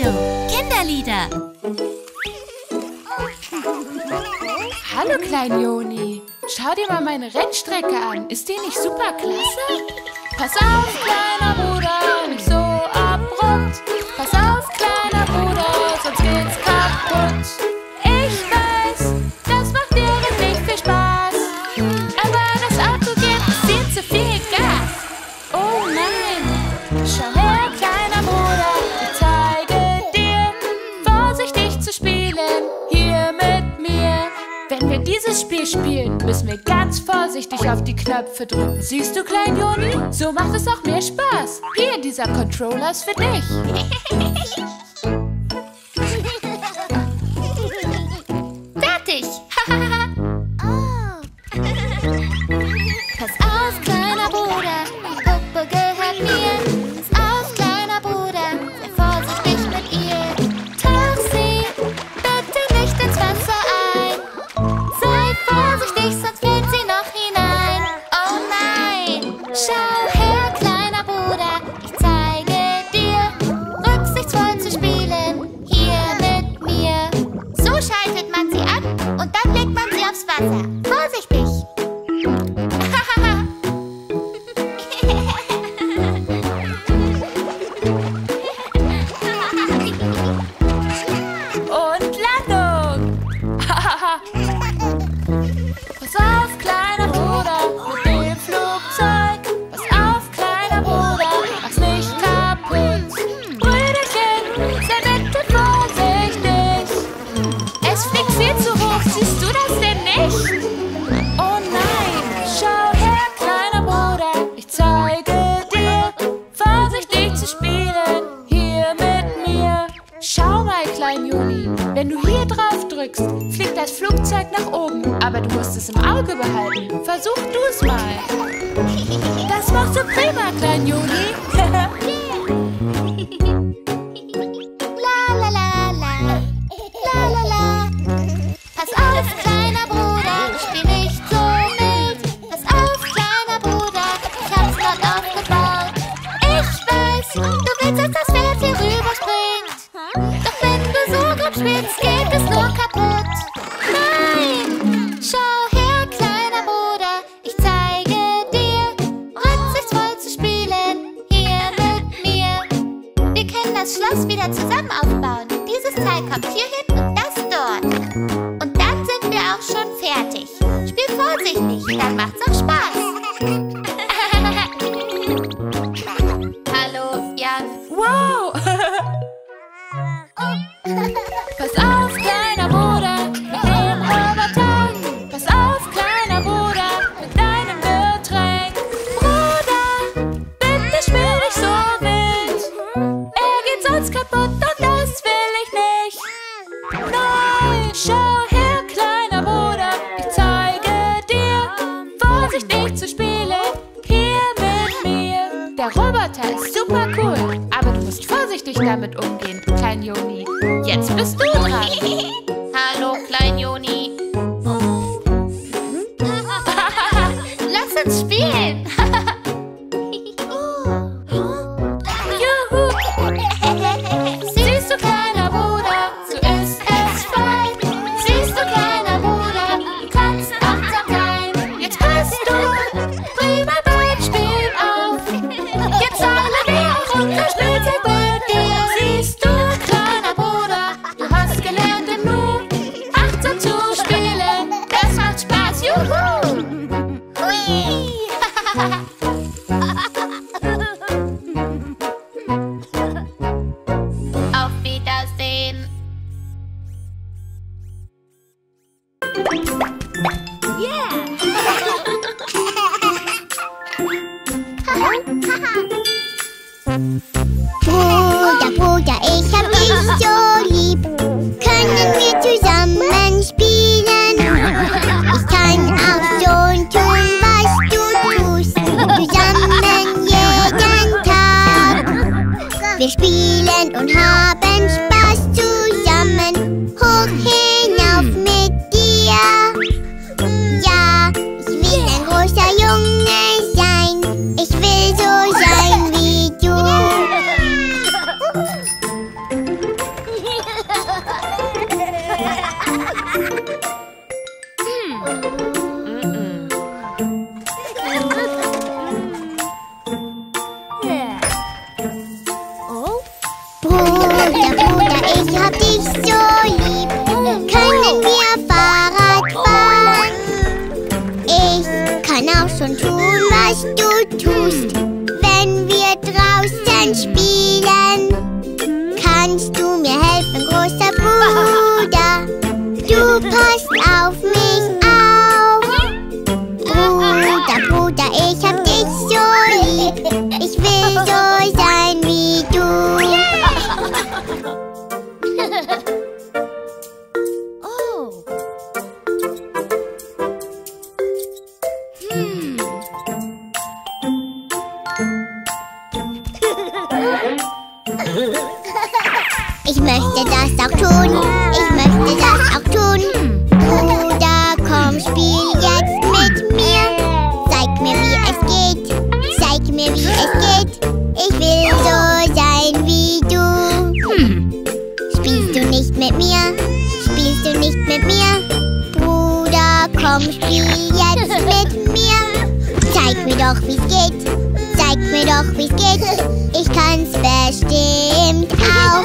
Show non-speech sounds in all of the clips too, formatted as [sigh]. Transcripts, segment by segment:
Show. Kinderlieder. Hallo, klein Joni. Schau dir mal meine Rennstrecke an. Ist die nicht super klasse? Pass auf, kleiner Bruder, nicht so abrupt. Pass auf, kleiner Bruder, sonst geht's kaputt. dieses Spiel spielen, müssen wir ganz vorsichtig auf die Knöpfe drücken. Siehst du, klein Joni? So macht es auch mehr Spaß. Hier, dieser Controller ist für dich. [laughs] 부자 부자의 협이쇼 Bruder, Bruder, ich hab Ich möchte das auch tun. Ich möchte das auch tun. Bruder, komm, spiel jetzt mit mir. Zeig mir, wie es geht. Zeig mir, wie es geht. Ich will so sein wie du. Spielst du nicht mit mir? Spielst du nicht mit mir? Bruder, komm, spiel jetzt mit mir. Zeig mir doch, wie's geht. Zeig mir doch, wie's geht. Kann's bestimmt auch.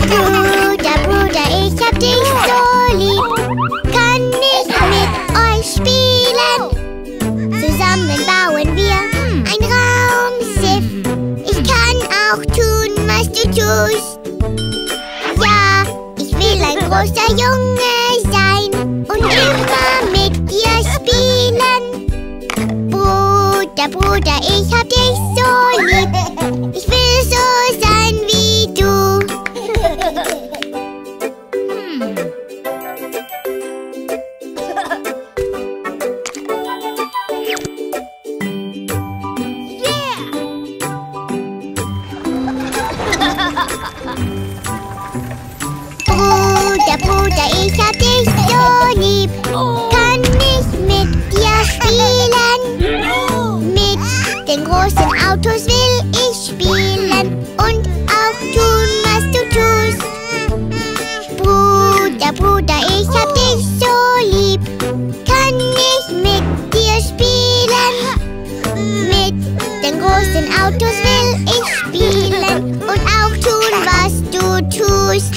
Bruder, Bruder, ich hab dich so lieb. Kann ich mit euch spielen? Zusammen bauen tust. Ja, ich will ein großer Junge sein und immer mit dir spielen. Bruder, Bruder, ich hab dich so lieb. Ich will so sein wie du. Großen Autos will ich spielen und auch tun, was du tust. Bruder, Bruder, ich hab dich so lieb. Kann ich mit dir spielen? Mit den großen Autos will ich spielen und auch tun, was du tust.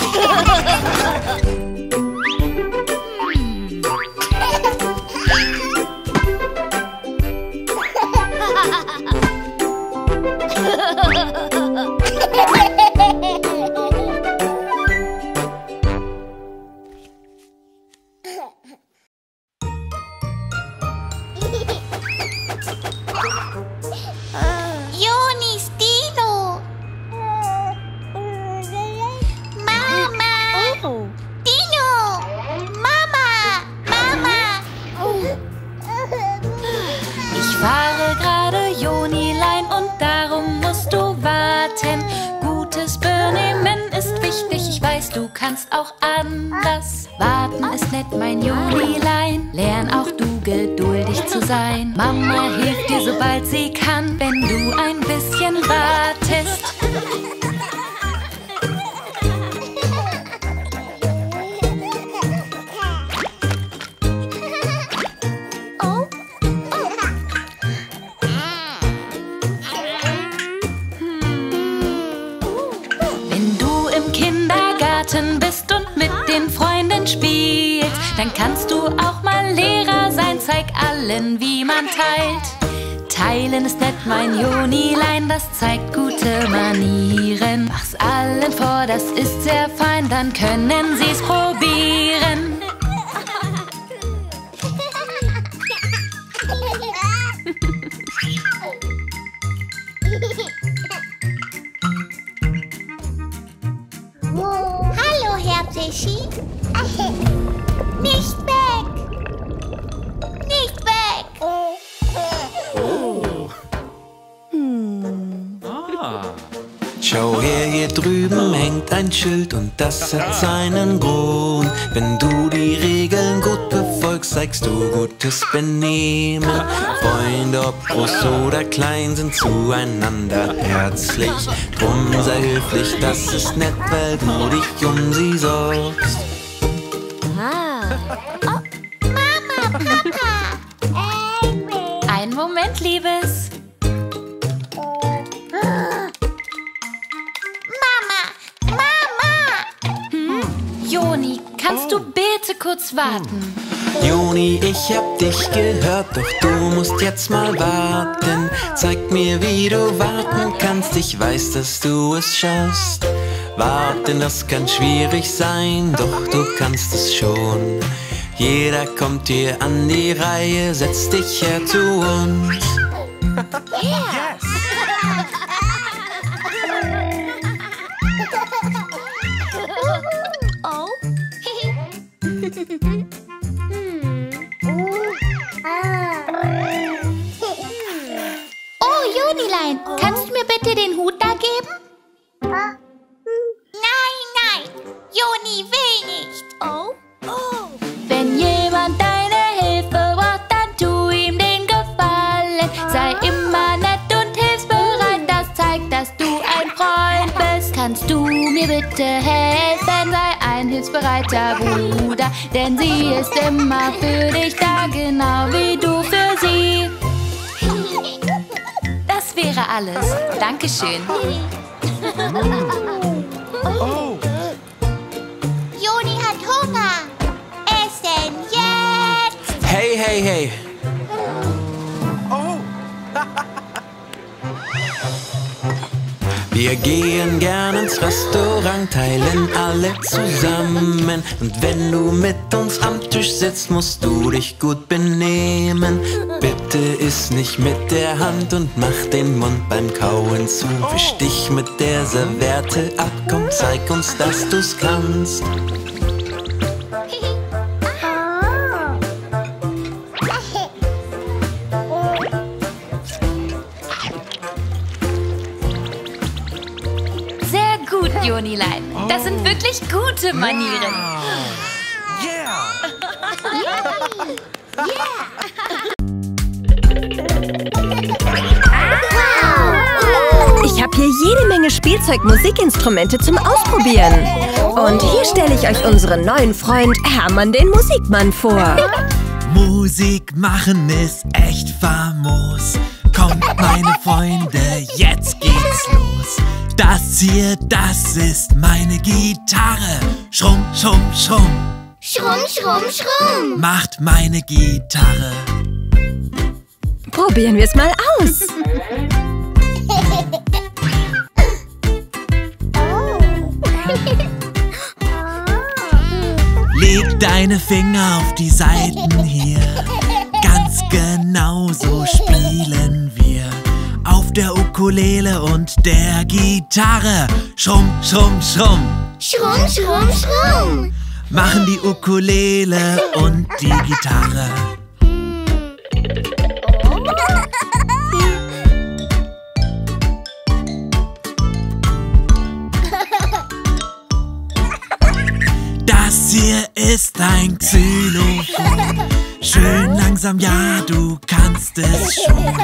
Lern auch du geduldig zu sein. Mama hilft dir, sobald sie kann, wenn du ein bisschen wartest. Wenn du im Kindergarten bist und mit den Freunden spielst, dann kannst du auch Lehrer sein. Zeig allen, wie man teilt. Teilen ist nett, mein Jonilein, das zeigt gute Manieren. Mach's allen vor, das ist sehr fein, dann können sie's probieren. Das hat seinen Grund. Wenn du die Regeln gut befolgst, zeigst du gutes Benehmen. Freunde, ob groß oder klein, sind zueinander herzlich. Drum sei höflich, das ist nett, weil du dich um sie sorgst. Einen Moment, Liebes. Kurz warten? Joni, ich hab dich gehört, doch du musst jetzt mal warten. Zeig mir, wie du warten kannst, ich weiß, dass du es schaffst. Warten, das kann schwierig sein, doch du kannst es schon. Jeder kommt hier an die Reihe, setz dich her zu uns. Oh, Jonilein, kannst du mir bitte den Hut Dankeschön. Joni hat Hunger. Essen jetzt. Hey, hey, hey. Wir gehen gern ins Restaurant, teilen alle zusammen. Und wenn du mit uns am Tisch sitzt, musst du dich gut benehmen. Bitte iss nicht mit der Hand und mach den Mund beim Kauen zu. Wisch dich mit der Serviette ab, komm, zeig uns, dass du's kannst. Wirklich gute Manieren. Ich habe hier jede Menge Spielzeug-Musikinstrumente zum Ausprobieren. Und hier stelle ich euch unseren neuen Freund Hermann den Musikmann vor. Musik machen ist echt famos. Kommt, meine Freunde, jetzt geht's los. Das hier, das ist meine Gitarre. Schrumm, schrumm, schrumm, Schrumm, schrumm, schrumm. macht meine Gitarre. Probieren wir es mal aus. [laughs] Leg deine Finger auf die Saiten hier. Ganz genau so spielen wir. Der Ukulele und der Gitarre. Schrumm, schrumm, schrumm. Schrumm, schrumm, schrumm. Machen die Ukulele und die Gitarre. Das hier ist ein Xylophon. Schön langsam, ja, du kannst es schon.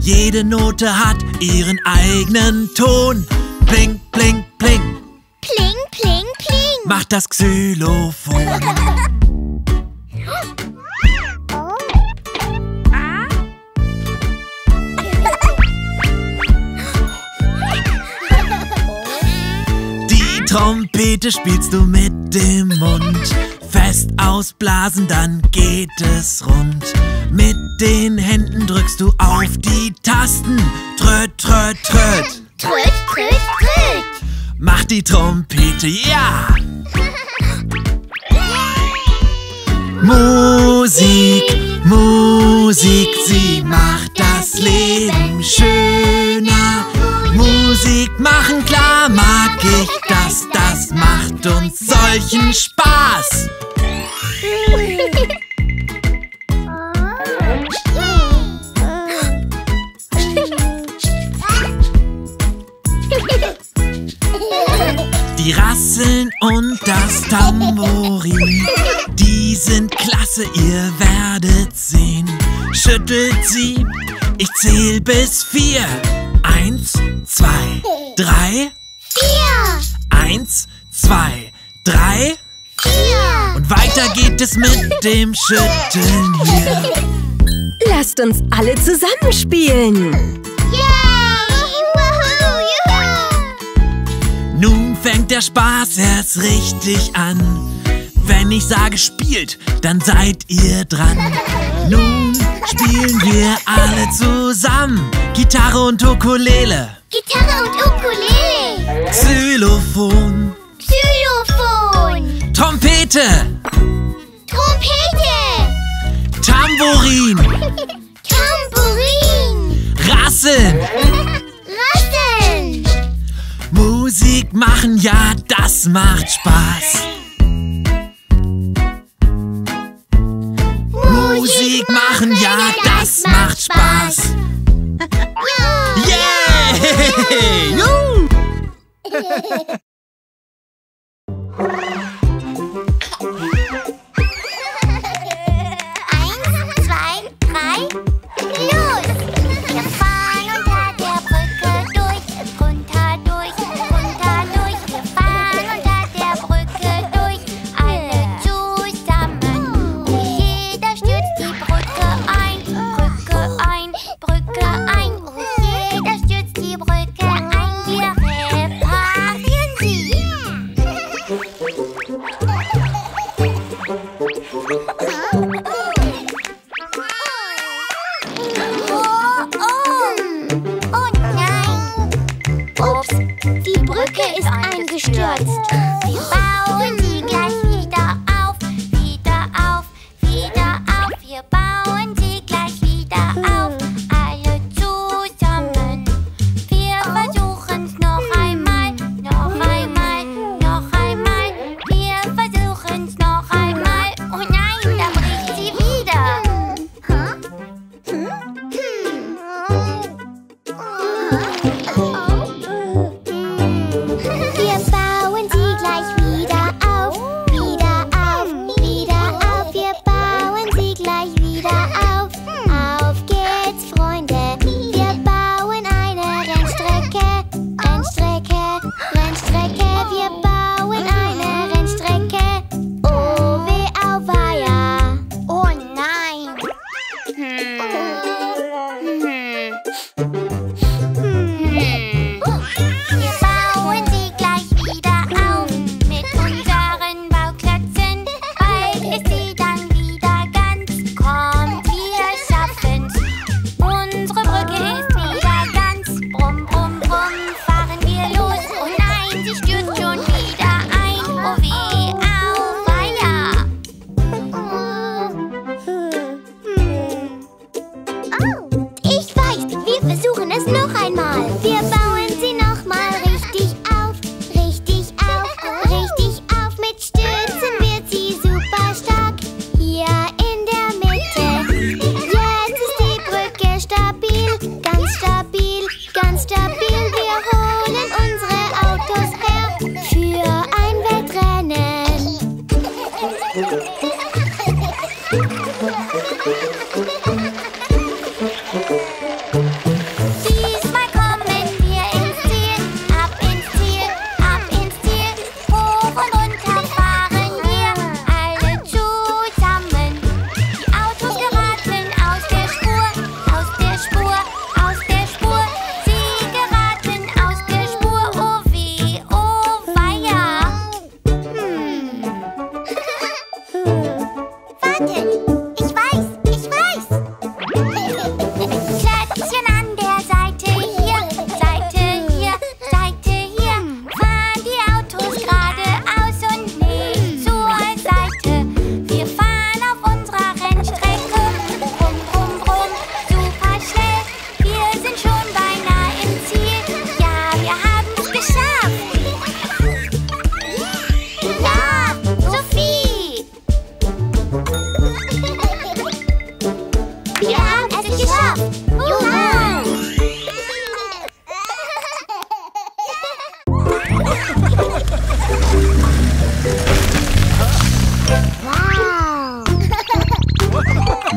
Jede Note hat ihren eigenen Ton. Pling, pling, pling, Pling, pling, pling. macht das Xylophon. Die Trompete spielst du mit dem Mund. Fest ausblasen, dann geht es rund. Mit den Händen drückst du auf die Tasten. Tröt, tröt, tröt. Tröt, tröt, tröt. Mach die Trompete, ja! Musik, Musik, sie macht das Leben schöner. Musik machen, klar mag ich das, das macht uns solchen Spaß. [laughs] Die Rasseln und das Tambourin, die sind klasse, ihr werdet sehen. Schüttelt sie, ich zähl bis vier. Eins, zwei, drei. Vier. Eins, zwei, drei. Vier. Weiter geht es mit dem Schütteln hier. Lasst uns alle zusammenspielen. Yay! Woohoo! Juhu! Nun fängt der Spaß erst richtig an. Wenn ich sage spielt, dann seid ihr dran. Nun spielen wir alle zusammen. Gitarre und Ukulele, Gitarre und Ukulele. Xylophon, Xylophon. Trompete, Trompete. Tambourin, [laughs] Tambourin. Rasseln. [laughs] Rasseln. Musik machen, ja, das macht Spaß. Musik machen, ja, das macht Spaß. [laughs] Yay! Juhu! Eins, eingestürzt. Wir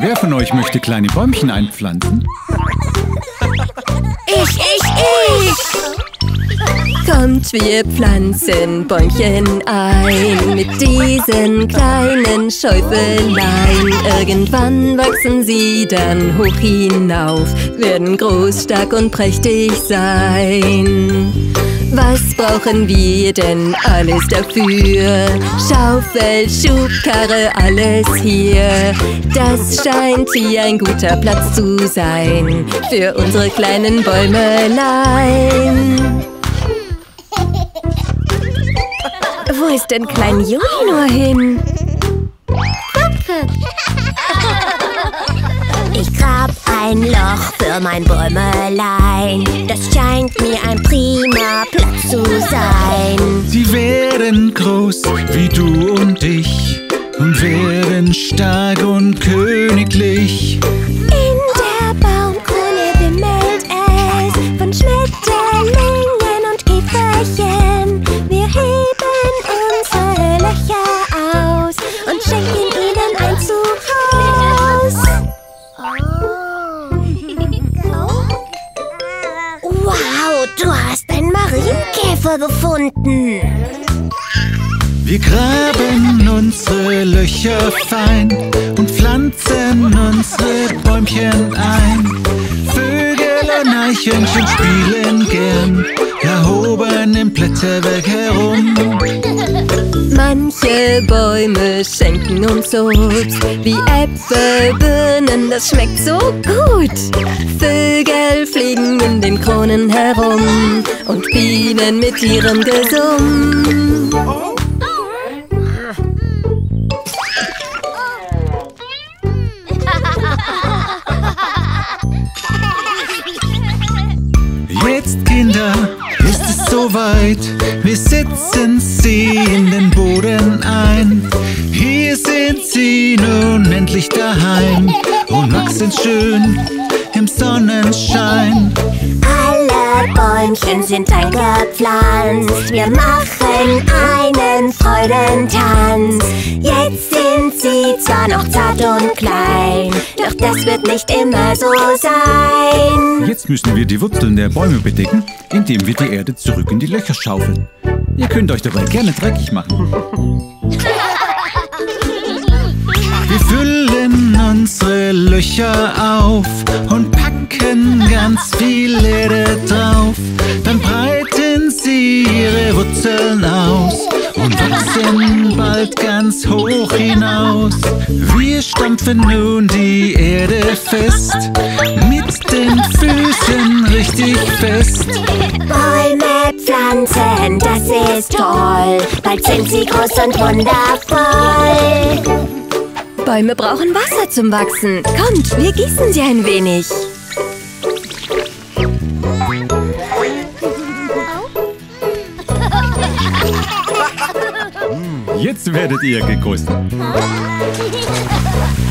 Wer von euch möchte kleine Bäumchen einpflanzen? Ich, ich, ich! Kommt, wir pflanzen Bäumchen ein mit diesen kleinen Schäufelein. Irgendwann wachsen sie dann hoch hinauf, werden groß, stark und prächtig sein. Was brauchen wir denn alles dafür? Schaufel, Schubkarre, alles hier. Das scheint hier ein guter Platz zu sein für unsere kleinen Bäumelein. Wo ist denn Klein Juli nur hin? Ich ein Loch für mein Bäumelein. Das scheint mir ein prima Platz zu sein. Sie werden groß wie du und ich und werden stark und königlich. In Marienkäfer gefunden. Wir graben unsere Löcher fein und pflanzen unsere Bäumchen ein. Vögel und Eichhörnchen spielen gern, erhoben im Blätterwerk herum. Manche Bäume schenken uns Obst, wie Äpfel, Birnen, das schmeckt so gut. Vögel fliegen in den Kronen herum und Bienen mit ihrem Gesumm. Jetzt, Kinder, ist es soweit. Wir setzen sie in den Boden ein. Hier sind sie nun endlich daheim und wachsen schön im Sonnenschein. Bäumchen sind eingepflanzt. Wir machen einen Freudentanz. Jetzt sind sie zwar noch zart und klein, doch das wird nicht immer so sein. Jetzt müssen wir die Wurzeln der Bäume bedecken, indem wir die Erde zurück in die Löcher schaufeln. Ihr könnt euch dabei gerne dreckig machen. Wir füllen unsere Löcher auf und packen ganz viel Erde drauf. Dann breiten sie ihre Wurzeln aus und wachsen bald ganz hoch hinaus. Wir stampfen nun die Erde fest, mit den Füßen richtig fest. Bäume pflanzen, das ist toll. Bald sind sie groß und wundervoll. Bäume brauchen Wasser zum Wachsen. Kommt, wir gießen sie ein wenig. Jetzt werdet ihr gegossen. [laughs]